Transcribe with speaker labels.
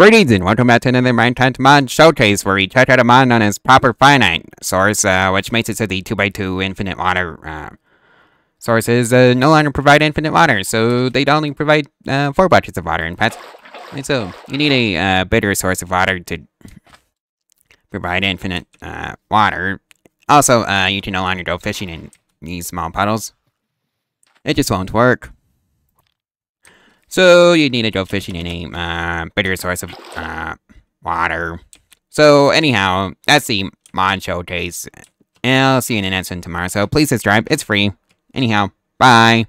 Speaker 1: Greetings and welcome back to another Minecraft mod showcase where we check out a mod known as Proper Finite source, uh, which makes it so the 2x2 infinite water uh, sources uh, no longer provide infinite water, so they only provide uh, 4 buckets of water in. And so you need a uh, bigger source of water to provide infinite uh, water. Also, you can no longer go fishing in these small puddles. It just won't work. So you need to go fishing in a uh, bigger source of uh, water. So anyhow, that's the mod showcase. And I'll see you in an one tomorrow. So please subscribe. It's free. Anyhow, bye.